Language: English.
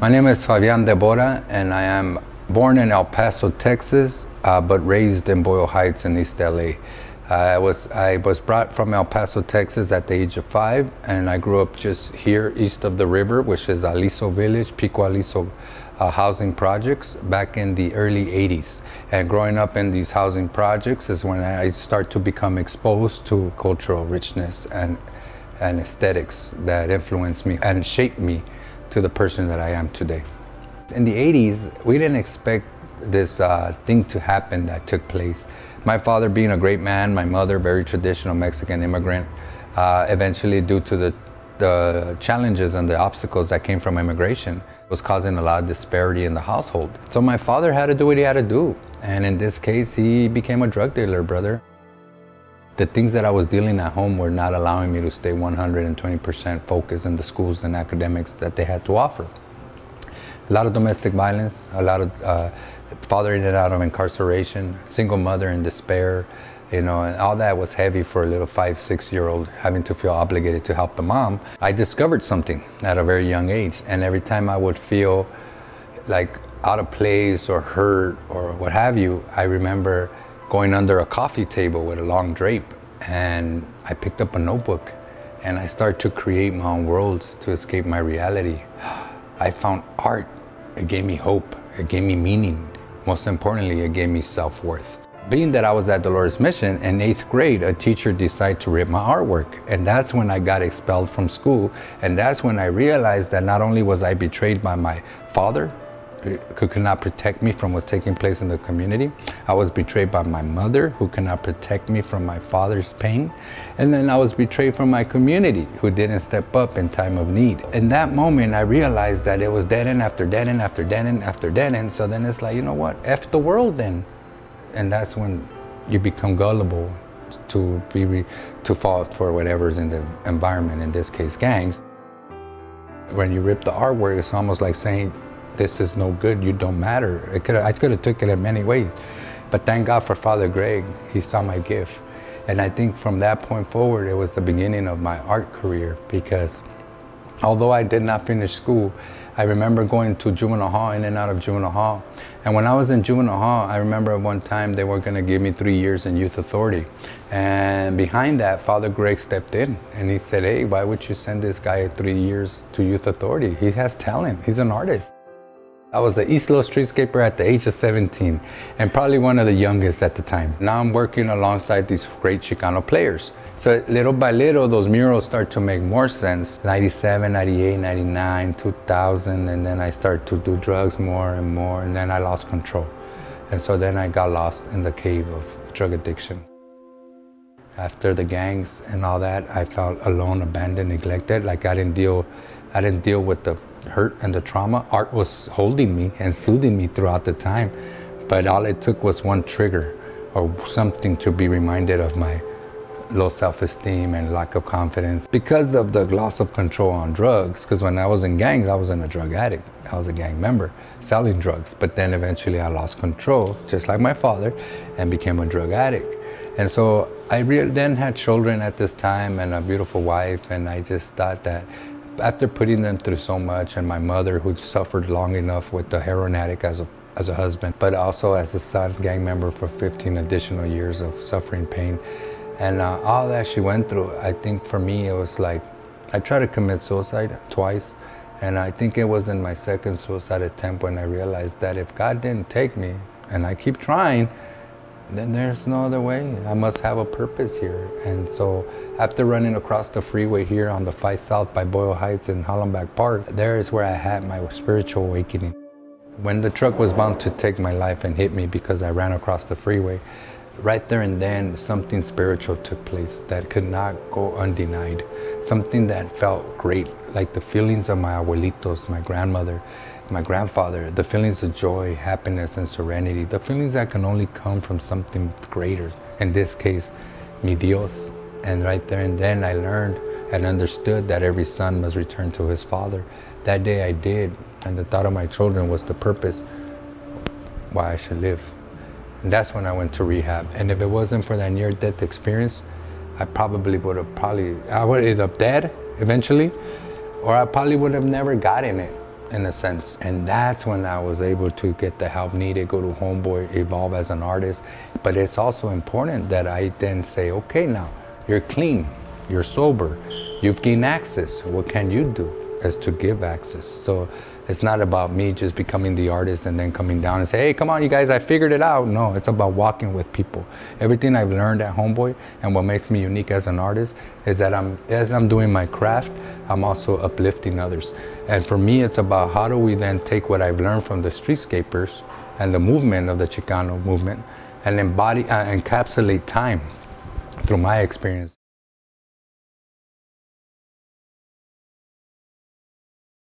My name is Fabian Debora, and I am born in El Paso, Texas, uh, but raised in Boyle Heights in East LA. I was I was brought from El Paso, Texas, at the age of five, and I grew up just here east of the river, which is Aliso Village, Pico Aliso uh, housing projects back in the early 80s. And growing up in these housing projects is when I start to become exposed to cultural richness and and aesthetics that influenced me and shaped me to the person that I am today. In the 80s, we didn't expect this uh, thing to happen that took place. My father being a great man, my mother very traditional Mexican immigrant, uh, eventually due to the, the challenges and the obstacles that came from immigration was causing a lot of disparity in the household. So my father had to do what he had to do. And in this case, he became a drug dealer, brother. The things that I was dealing at home were not allowing me to stay 120% focused in the schools and academics that they had to offer. A lot of domestic violence, a lot of uh, father in and out of incarceration, single mother in despair, you know, and all that was heavy for a little five, six year old having to feel obligated to help the mom. I discovered something at a very young age, and every time I would feel like out of place or hurt or what have you, I remember going under a coffee table with a long drape, and I picked up a notebook and I started to create my own worlds to escape my reality. I found art. It gave me hope. It gave me meaning. Most importantly, it gave me self-worth. Being that I was at Dolores Mission in eighth grade, a teacher decided to rip my artwork. And that's when I got expelled from school. And that's when I realized that not only was I betrayed by my father, who could not protect me from what's taking place in the community. I was betrayed by my mother, who could not protect me from my father's pain. And then I was betrayed from my community, who didn't step up in time of need. In that moment, I realized that it was dead end after dead end after dead end after dead end. So then it's like, you know what? F the world then. And that's when you become gullible to be to fall for whatever's in the environment, in this case, gangs. When you rip the artwork, it's almost like saying, this is no good, you don't matter. It could I could have took it in many ways. But thank God for Father Greg, he saw my gift. And I think from that point forward, it was the beginning of my art career because although I did not finish school, I remember going to juvenile hall, in and out of juvenile hall. And when I was in juvenile hall, I remember one time they were gonna give me three years in youth authority. And behind that, Father Greg stepped in and he said, hey, why would you send this guy three years to youth authority? He has talent, he's an artist. I was an East Los streetscaper at the age of 17 and probably one of the youngest at the time. Now I'm working alongside these great Chicano players. So little by little, those murals start to make more sense. 97, 98, 99, 2000, and then I start to do drugs more and more, and then I lost control. And so then I got lost in the cave of drug addiction. After the gangs and all that, I felt alone, abandoned, neglected, like I didn't deal, I didn't deal with the hurt and the trauma, art was holding me and soothing me throughout the time. But all it took was one trigger or something to be reminded of my low self-esteem and lack of confidence. Because of the loss of control on drugs because when i was in gangs i was in a drug addict. I was a gang member selling drugs. But then eventually i lost control just like my father and became a drug addict. And so i then had children at this time and a beautiful wife. And i just thought that after putting them through so much, and my mother, who suffered long enough with the heroin addict as a, as a husband, but also as a son gang member for 15 additional years of suffering pain, and uh, all that she went through, I think for me it was like, I tried to commit suicide twice, and I think it was in my second suicide attempt when I realized that if God didn't take me, and I keep trying, then there's no other way. I must have a purpose here. And so after running across the freeway here on the 5 South by Boyle Heights in Hollenbeck Park, there is where I had my spiritual awakening. When the truck was bound to take my life and hit me because I ran across the freeway, right there and then something spiritual took place that could not go undenied. Something that felt great, like the feelings of my abuelitos, my grandmother, my grandfather, the feelings of joy, happiness, and serenity, the feelings that can only come from something greater. In this case, mi Dios. And right there and then I learned and understood that every son must return to his father. That day I did, and the thought of my children was the purpose why I should live. And that's when I went to rehab. And if it wasn't for that near-death experience, I probably would have probably, I would have dead eventually, or I probably would have never gotten it in a sense. And that's when I was able to get the help needed, go to Homeboy, evolve as an artist. But it's also important that I then say, okay, now you're clean, you're sober, you've gained access. What can you do? As to give access. So it's not about me just becoming the artist and then coming down and say, hey, come on, you guys, I figured it out. No, it's about walking with people. Everything I've learned at Homeboy and what makes me unique as an artist is that I'm, as I'm doing my craft, I'm also uplifting others. And for me, it's about how do we then take what I've learned from the streetscapers and the movement of the Chicano movement and embody, uh, encapsulate time through my experience.